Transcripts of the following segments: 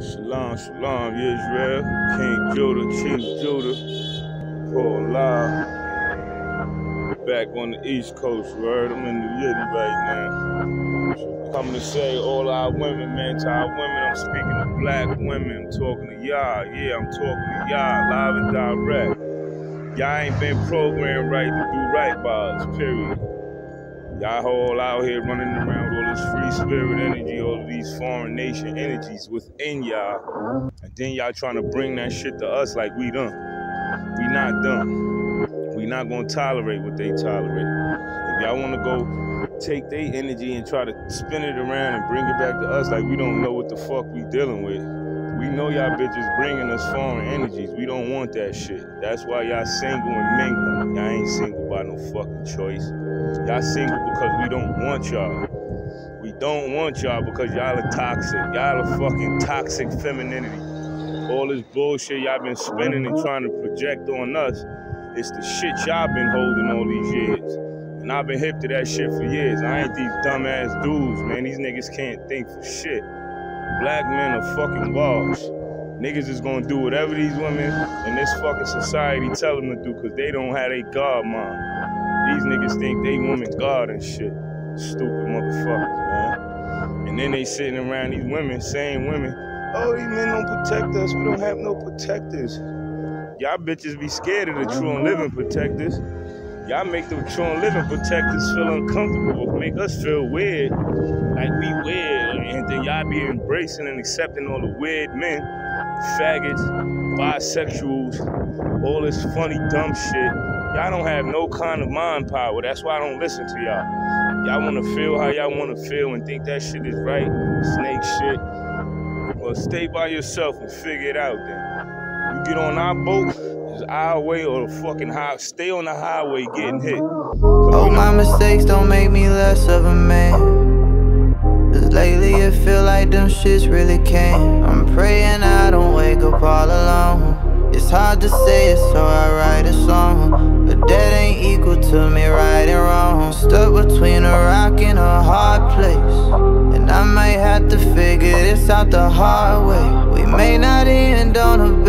Shalom, shalom, Israel, King Judah, Chief Judah, Paul Live. Back on the East Coast, word. I'm in the Yiddy right now. Coming to say all our women, man, to our women, I'm speaking to black women. I'm talking to y'all. Yeah, I'm talking to y'all, live and direct. Y'all ain't been programmed right to do right by us, period. Y'all all out here running around with all this free spirit energy, all these foreign nation energies within y'all. And then y'all trying to bring that shit to us like we done. We not done. We not gonna tolerate what they tolerate. If y'all wanna go take their energy and try to spin it around and bring it back to us like we don't know what the fuck we dealing with. We know y'all bitches bringing us foreign energies. We don't want that shit. That's why y'all single and mingling. Y'all ain't single by no fucking choice. Y'all single because we don't want y'all. We don't want y'all because y'all are toxic. Y'all are fucking toxic femininity. All this bullshit y'all been spinning and trying to project on us, it's the shit y'all been holding all these years. And I've been hip to that shit for years. I ain't these dumbass dudes, man. These niggas can't think for shit. Black men are fucking balls. Niggas is gonna do whatever these women in this fucking society tell them to do because they don't have a god. These niggas think they woman God and shit. Stupid motherfuckers, man. And then they sitting around these women, same women, oh, these men don't protect us. We don't have no protectors. Y'all bitches be scared of the true and living protectors. Y'all make the true and living protectors feel uncomfortable, make us feel weird, like we weird. And then y'all be embracing and accepting all the weird men, faggots, bisexuals, all this funny, dumb shit. Y'all don't have no kind of mind power. That's why I don't listen to y'all. Y'all want to feel how y'all want to feel and think that shit is right. Snake shit. Well, stay by yourself and figure it out then. You get on our boat, it's our way or the fucking high. Stay on the highway getting hit. Oh, my mistakes don't make me less of a man. Lately it feel like them shits really came. I'm praying I don't wake up all alone. It's hard to say it, so I write a song. But that ain't equal to me right and wrong. Stuck between a rock and a hard place. And I might have to figure this out the hard way. We may not end on the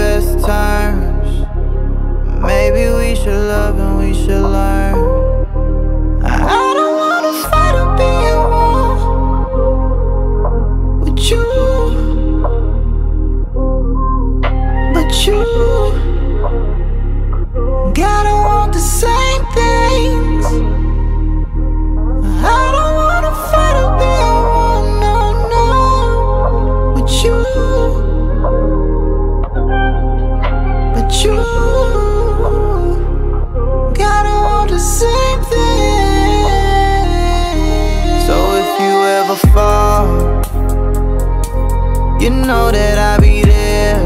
you know that I'll be there.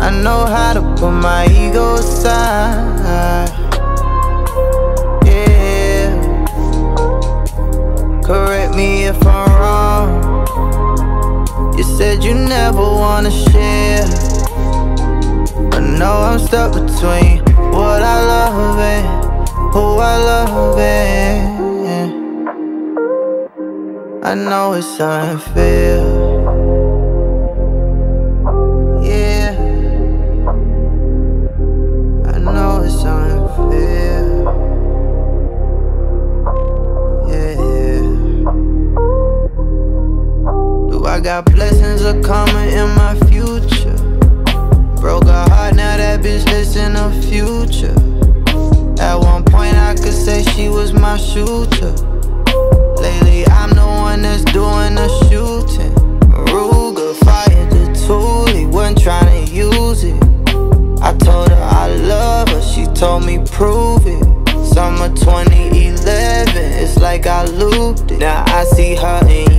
I know how to put my ego aside. Yeah. Correct me if I'm wrong. You said you never wanna share. But no, I'm stuck between what I love and who I love. And I know it's unfair. Yeah. I know it's unfair. Yeah. Do I got blessings are coming in my future? Broke her heart, now that bitch listen the future. At one point, I could say she was my shooter. Like I looped it. Now I see her and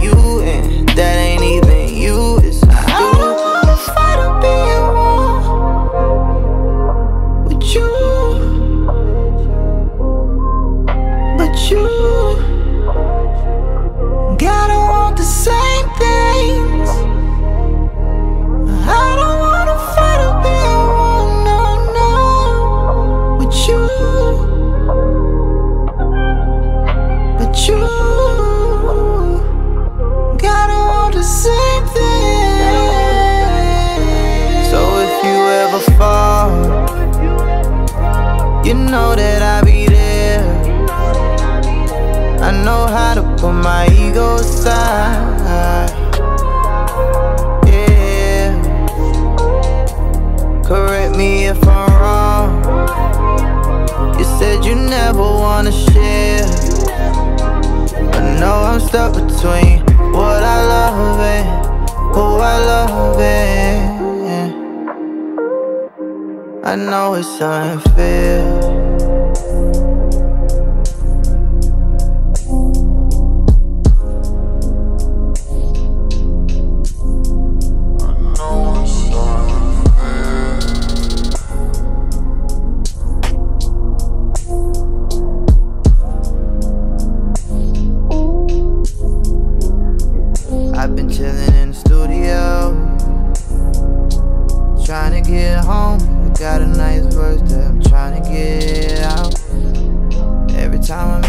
You know that I be there. I know how to put my ego aside. Yeah. Correct me if I'm wrong. You said you never wanna share. But no, I'm stuck between I know it's unfair I've been chilling in the studio Trying to get home got a nice verse that I'm trying to get out. Every time I'm